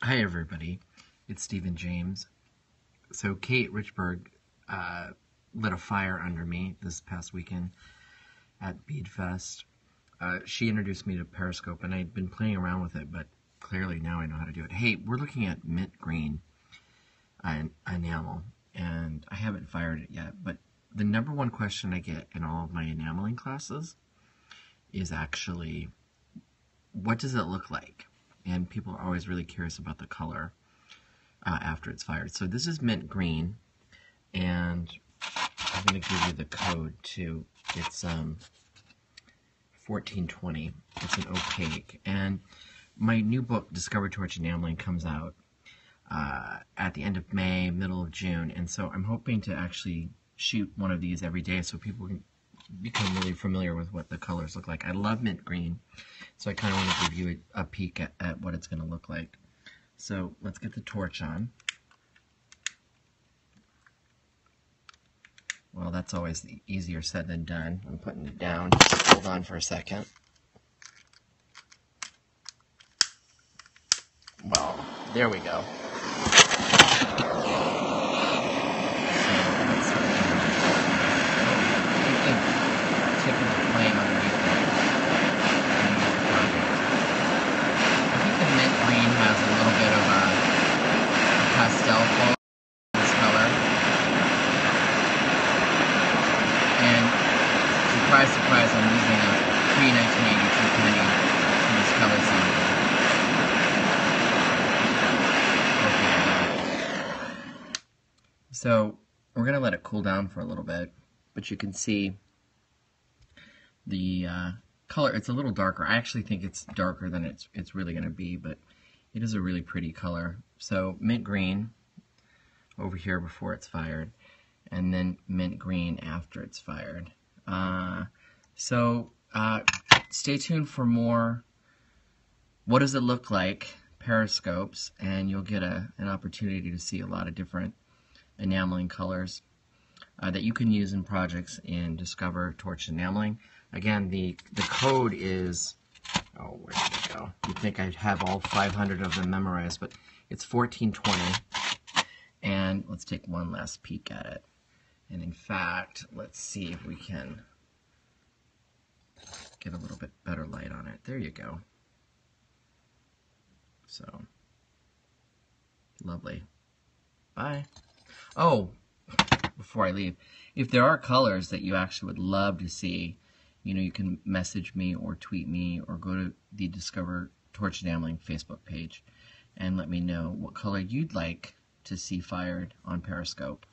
Hi, everybody. It's Steven James. So, Kate Richbourg uh, lit a fire under me this past weekend at Beadfest. Uh, she introduced me to Periscope, and I'd been playing around with it, but clearly now I know how to do it. Hey, we're looking at mint green enamel, and I haven't fired it yet, but the number one question I get in all of my enameling classes is actually, what does it look like? And people are always really curious about the color uh, after it's fired. So this is mint green, and I'm going to give you the code too. It's um, 1420. It's an opaque, and my new book, Discover Torch Enameling, comes out uh, at the end of May, middle of June, and so I'm hoping to actually shoot one of these every day so people can become really familiar with what the colors look like. I love mint green, so I kind of want to give you a, a peek at, at what it's going to look like. So let's get the torch on. Well, that's always the easier said than done. I'm putting it down. Hold on for a second. Well, there we go. pastel this color. And surprise, surprise, I'm using a pre-1982 penny for this color. So we're going to let it cool down for a little bit, but you can see the uh, color, it's a little darker. I actually think it's darker than it's, it's really going to be, but it is a really pretty color. So mint green over here before it's fired, and then mint green after it's fired. Uh, so uh, stay tuned for more what does it look like periscopes, and you'll get a, an opportunity to see a lot of different enameling colors uh, that you can use in projects in Discover Torch Enameling. Again, the, the code is Oh, where did it go? You'd think I'd have all 500 of them memorized, but it's 1420. And let's take one last peek at it. And in fact, let's see if we can get a little bit better light on it. There you go. So, lovely. Bye. Oh, before I leave, if there are colors that you actually would love to see, you know, you can message me or tweet me or go to the Discover Torch Enameling Facebook page and let me know what color you'd like to see fired on Periscope.